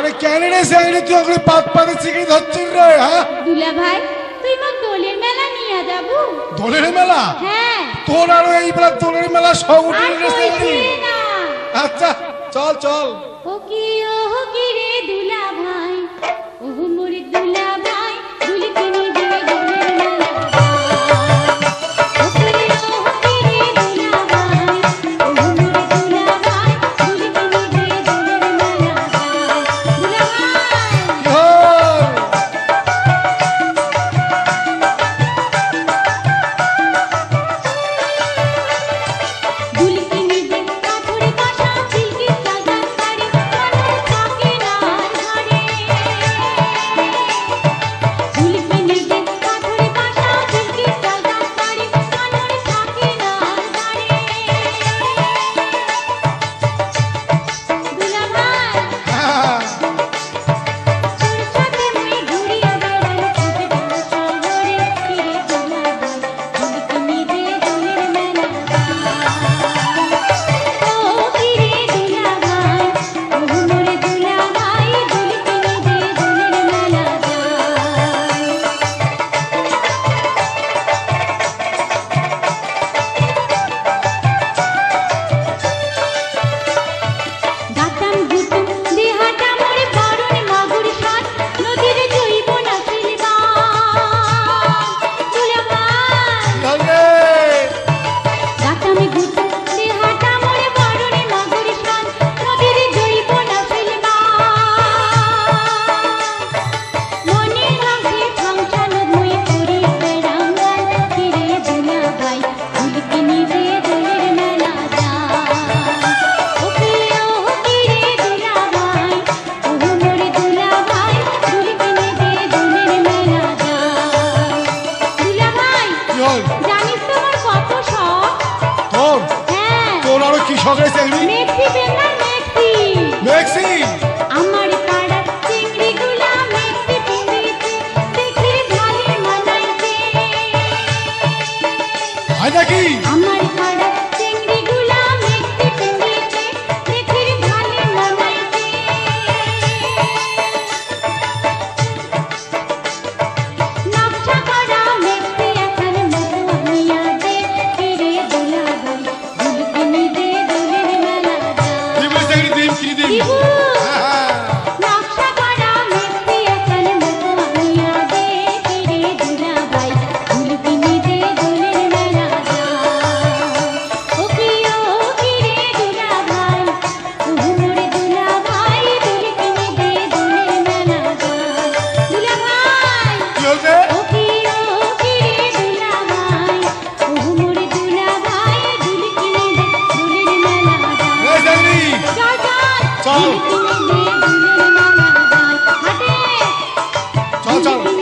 আরে কেন রে সাইনে তুই ওখানে পাত পাতে চিকড়ি ধরছিস রে হ্যাঁ? দুলা ভাই তুই মা দোলের মেলা নিয়ে যাব। দোলের মেলা? হ্যাঁ। তোর আর এই বেলা দোলের মেলা সব উঠে গেছে আচ্ছা চল চল। ও কি ও কি রে দুলা ভাই? की शौक है सेल्वी मैक्सी पहनना मैक्सी जाओ जाओ